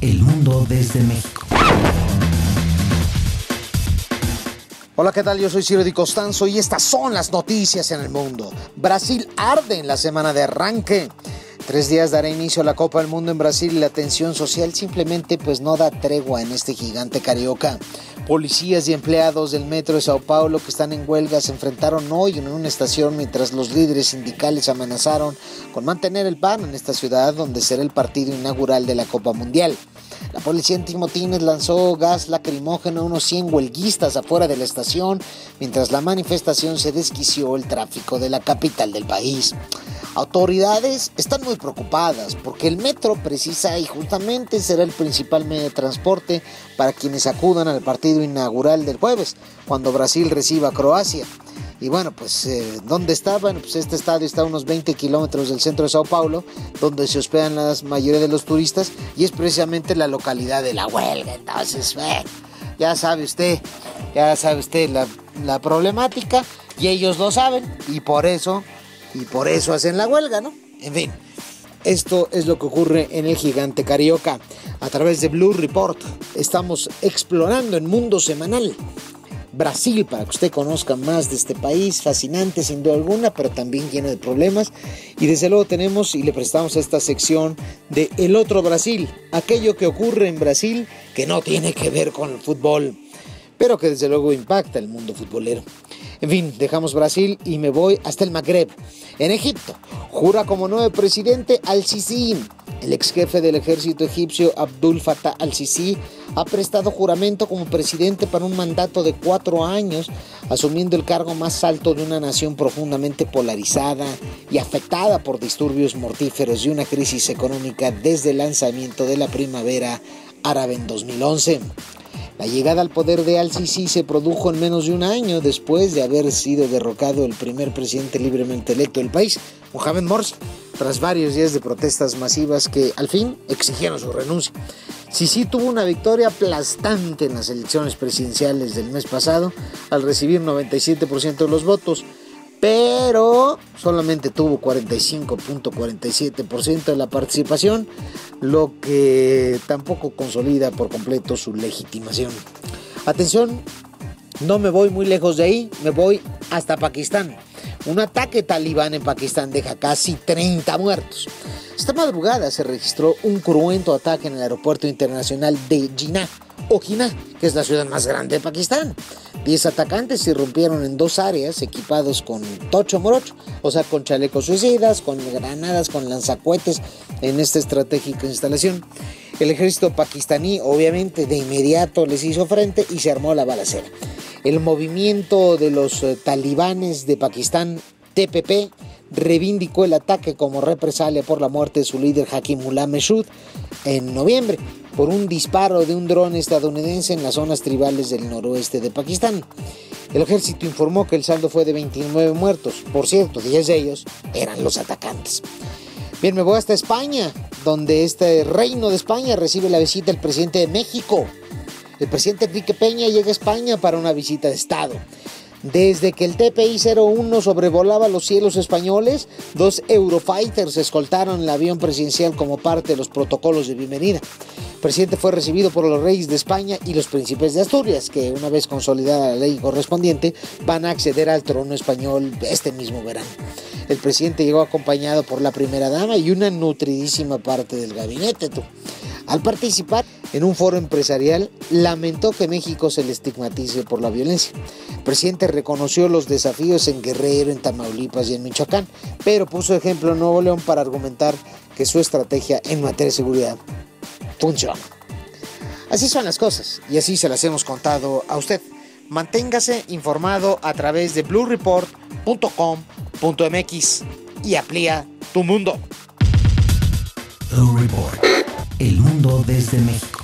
El mundo desde México. Hola, ¿qué tal? Yo soy Ciro Di Costanzo y estas son las noticias en el mundo. Brasil arde en la semana de arranque. Tres días dará inicio a la Copa del Mundo en Brasil y la tensión social simplemente pues no da tregua en este gigante carioca. Policías y empleados del metro de Sao Paulo que están en huelga se enfrentaron hoy en una estación mientras los líderes sindicales amenazaron con mantener el pan en esta ciudad donde será el partido inaugural de la Copa Mundial. La policía en Timotines lanzó gas lacrimógeno a unos 100 huelguistas afuera de la estación mientras la manifestación se desquició el tráfico de la capital del país. Autoridades están muy preocupadas porque el metro precisa y justamente será el principal medio de transporte para quienes acudan al partido inaugural del jueves, cuando Brasil reciba a Croacia. Y bueno, pues, eh, ¿dónde está? Bueno, pues este estadio está a unos 20 kilómetros del centro de Sao Paulo, donde se hospedan la mayoría de los turistas, y es precisamente la localidad de la huelga. Entonces, ya sabe usted, ya sabe usted la, la problemática, y ellos lo saben, y por eso, y por eso hacen la huelga, ¿no? En fin. Esto es lo que ocurre en el gigante carioca. A través de Blue Report estamos explorando el mundo semanal Brasil, para que usted conozca más de este país, fascinante sin duda alguna, pero también lleno de problemas. Y desde luego tenemos y le prestamos esta sección de El otro Brasil, aquello que ocurre en Brasil que no tiene que ver con el fútbol, pero que desde luego impacta el mundo futbolero. En fin, dejamos Brasil y me voy hasta el Magreb, en Egipto. Jura como nuevo presidente al-Sisi. El ex jefe del ejército egipcio Abdul Fattah al-Sisi ha prestado juramento como presidente para un mandato de cuatro años, asumiendo el cargo más alto de una nación profundamente polarizada y afectada por disturbios mortíferos y una crisis económica desde el lanzamiento de la primavera árabe en 2011. La llegada al poder de Al-Sisi se produjo en menos de un año después de haber sido derrocado el primer presidente libremente electo del país, Mohamed Morsi, tras varios días de protestas masivas que al fin exigieron su renuncia. Sisi tuvo una victoria aplastante en las elecciones presidenciales del mes pasado al recibir 97% de los votos, pero solamente tuvo 45.47% de la participación, lo que tampoco consolida por completo su legitimación. Atención, no me voy muy lejos de ahí, me voy hasta Pakistán. Un ataque talibán en Pakistán deja casi 30 muertos. Esta madrugada se registró un cruento ataque en el aeropuerto internacional de Jinnah, o Jinnah, que es la ciudad más grande de Pakistán. Diez atacantes irrumpieron en dos áreas equipados con tocho morocho, o sea, con chalecos suicidas, con granadas, con lanzacuetes en esta estratégica instalación. El ejército pakistaní obviamente de inmediato les hizo frente y se armó la balacera. El movimiento de los eh, talibanes de Pakistán, TPP, reivindicó el ataque como represalia por la muerte de su líder Hakimullah Meshud en noviembre por un disparo de un dron estadounidense en las zonas tribales del noroeste de Pakistán. El ejército informó que el saldo fue de 29 muertos. Por cierto, 10 de ellos eran los atacantes. Bien, me voy hasta España, donde este reino de España recibe la visita del presidente de México. El presidente Enrique Peña llega a España para una visita de Estado. Desde que el TPI-01 sobrevolaba los cielos españoles, dos Eurofighters escoltaron el avión presidencial como parte de los protocolos de bienvenida. El presidente fue recibido por los reyes de España y los príncipes de Asturias, que una vez consolidada la ley correspondiente van a acceder al trono español este mismo verano. El presidente llegó acompañado por la primera dama y una nutridísima parte del gabinete. Al participar en un foro empresarial, lamentó que México se le estigmatice por la violencia. El presidente reconoció los desafíos en Guerrero, en Tamaulipas y en Michoacán, pero puso ejemplo en Nuevo León para argumentar que su estrategia en materia de seguridad funciona. Así son las cosas y así se las hemos contado a usted. Manténgase informado a través de bluereport.com.mx y amplía tu mundo. Report. El mundo desde México.